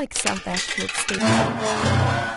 like South African staple.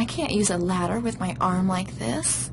I can't use a ladder with my arm like this.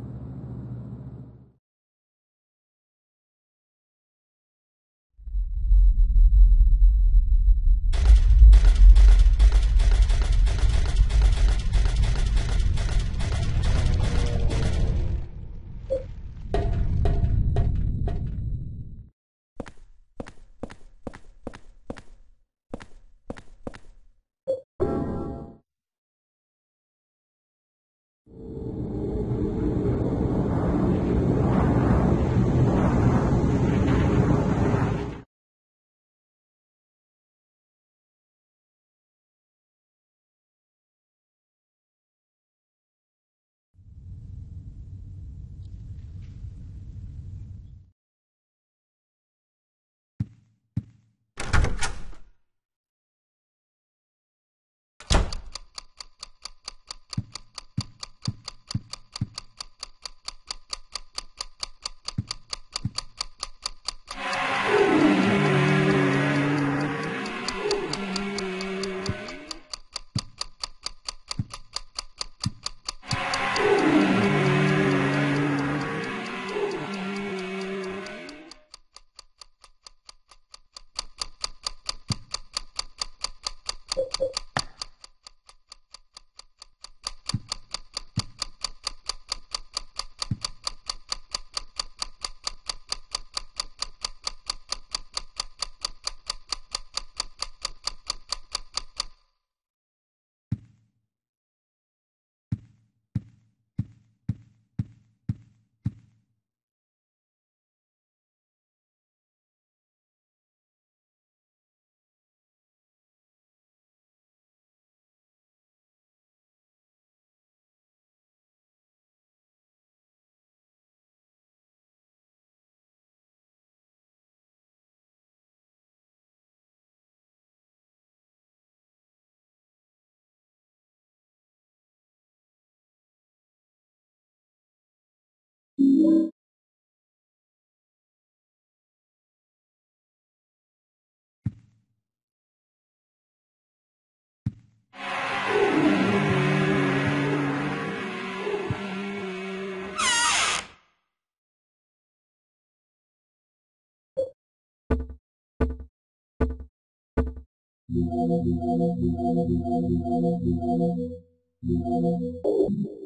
Thank you.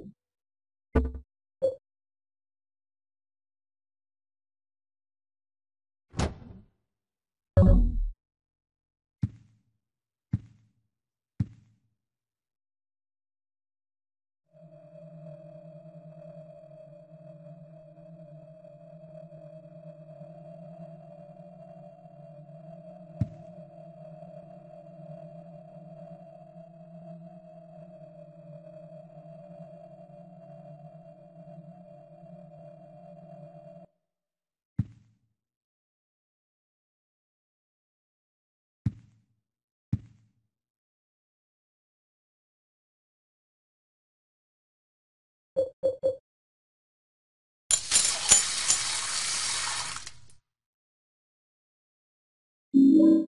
you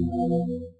Música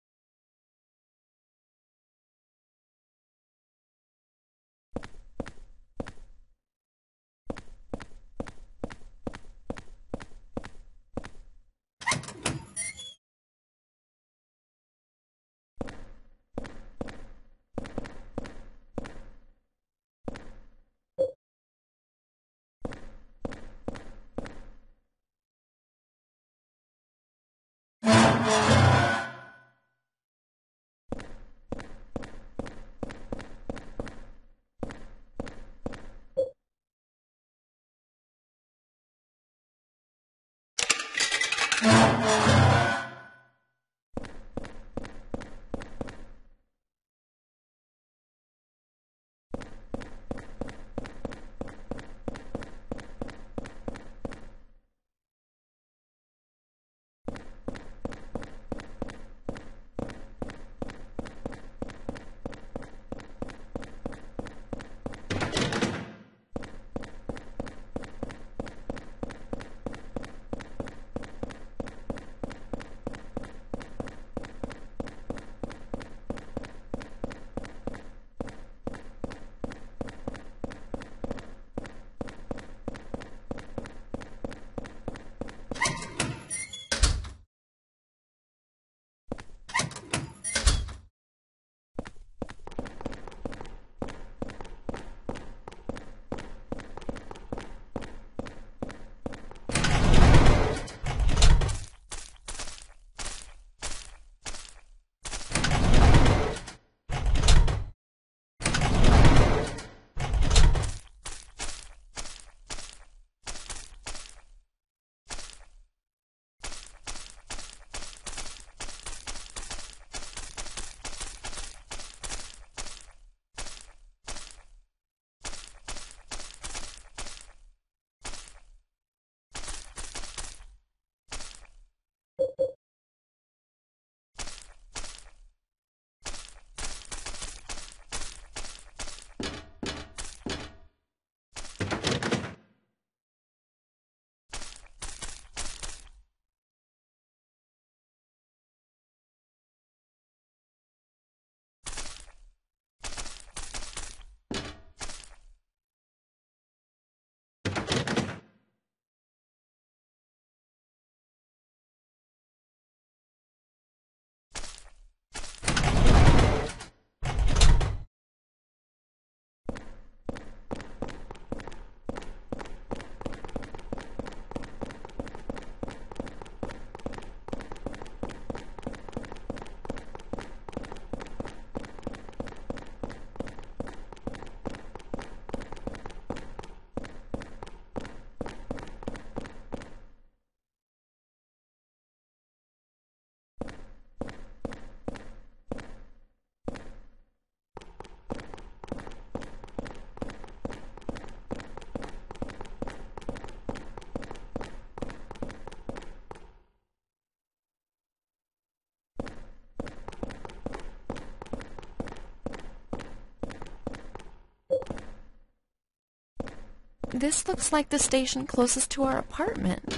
this looks like the station closest to our apartment.